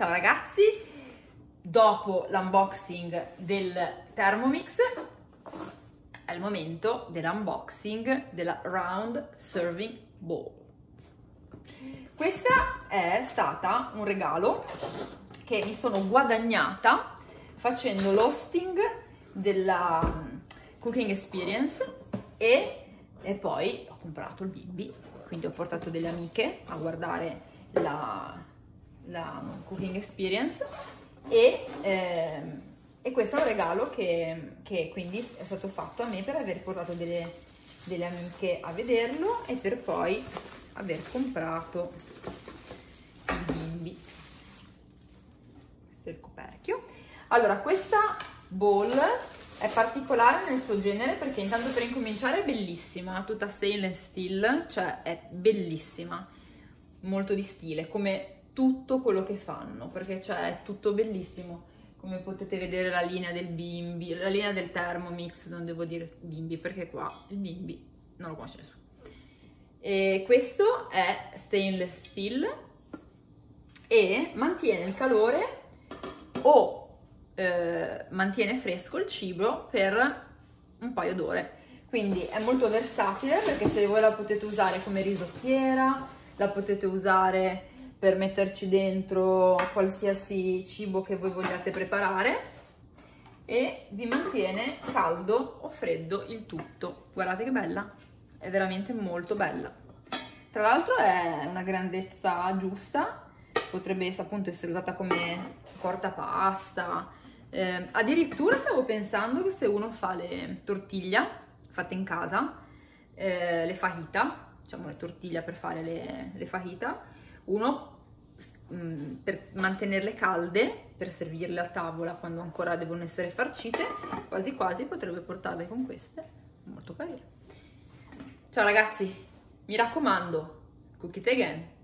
Ciao ragazzi, dopo l'unboxing del Thermomix è il momento dell'unboxing della Round Serving Bowl. Questa è stata un regalo che mi sono guadagnata facendo l'hosting della mm, Cooking Experience e, e poi ho comprato il bimbi, quindi ho portato delle amiche a guardare la, la Cooking Experience e, eh, e, questo è un regalo che, che, quindi è stato fatto a me per aver portato delle, delle amiche a vederlo e per poi aver comprato i bimbi. Questo è il coperchio. Allora, questa bowl è particolare nel suo genere perché intanto per incominciare è bellissima, tutta stainless steel, cioè è bellissima, molto di stile, come tutto quello che fanno, perché cioè è tutto bellissimo, come potete vedere la linea del bimbi, la linea del Thermomix, non devo dire bimbi perché qua il bimbi non lo conosce nessuno. E questo è stainless steel e mantiene il calore o eh, mantiene fresco il cibo per un paio d'ore. Quindi è molto versatile perché se voi la potete usare come risottiera, la potete usare per metterci dentro qualsiasi cibo che voi vogliate preparare e vi mantiene caldo o freddo il tutto. Guardate che bella, è veramente molto bella. Tra l'altro è una grandezza giusta, potrebbe appunto essere usata come portapasta. Eh, addirittura stavo pensando che se uno fa le tortiglie fatte in casa, eh, le fajita, diciamo le tortiglie per fare le, le fajita, uno mm, per mantenerle calde, per servirle a tavola quando ancora devono essere farcite, quasi quasi potrebbe portarle con queste, molto carine. Ciao ragazzi, mi raccomando, cook it again!